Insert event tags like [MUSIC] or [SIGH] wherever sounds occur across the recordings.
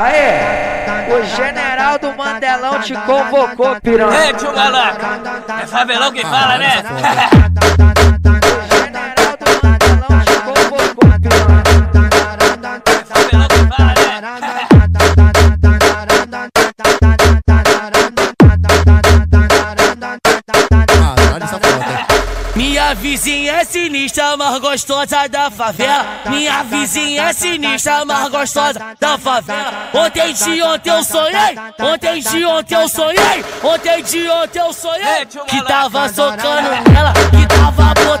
Aê, o general do Mandelão te convocou, piranha. Ei, tio Galã, é favelão que fala, né? [LAUGHS] [LAUGHS] vizinha é sinistra, mais gostosa da favela. Minha vizinha é sinistra, mais gostosa da favela. Ontem de ontem eu sonhei, ontem de ontem eu sonhei, ontem de ontem eu sonhei. Que tava socando nela, que tava botando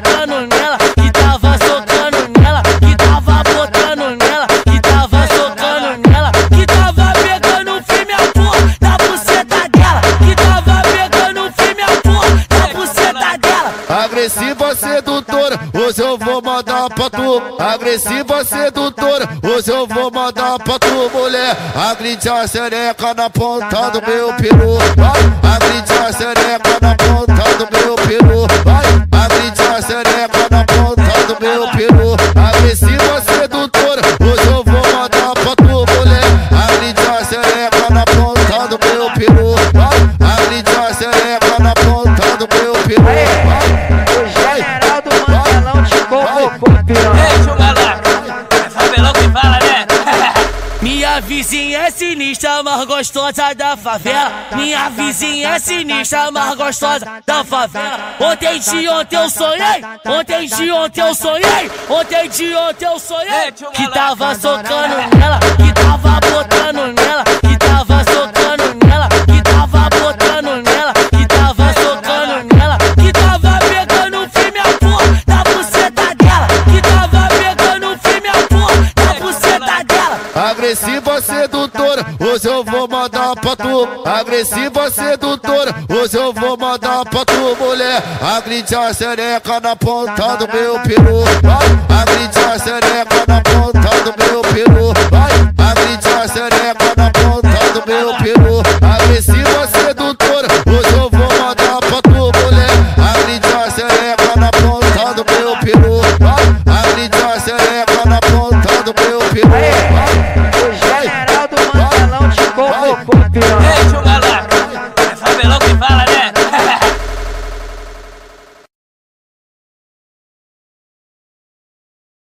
Agressiva sedutora, hoje eu vou mandar pra tu. Agressiva sedutora, hoje eu vou mandar pra tu, mulher. Agride a sereca na ponta do meu peru. Vai, agride a sereca na ponta do meu peru. Vai, agride a sereca na ponta do meu peru. Agressiva tio Galã, é favelão que fala, né? [LAUGHS] Minha vizinha é sinistra, mais gostosa da favela. Minha vizinha é sinistra, mais gostosa da favela. Ontem de ontem eu sonhei, ontem de ontem eu sonhei, ontem de ontem eu sonhei. Que tava socando [LAUGHS] nela, que Agressiva sedutora, hoje eu vou mandar pra tu. Agressiva sedutora, hoje eu vou mandar pra tu, mulher. Agride a sereca na ponta do meu peru. Agride a sereca Scorpion